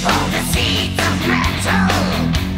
evil, the seeds of metal.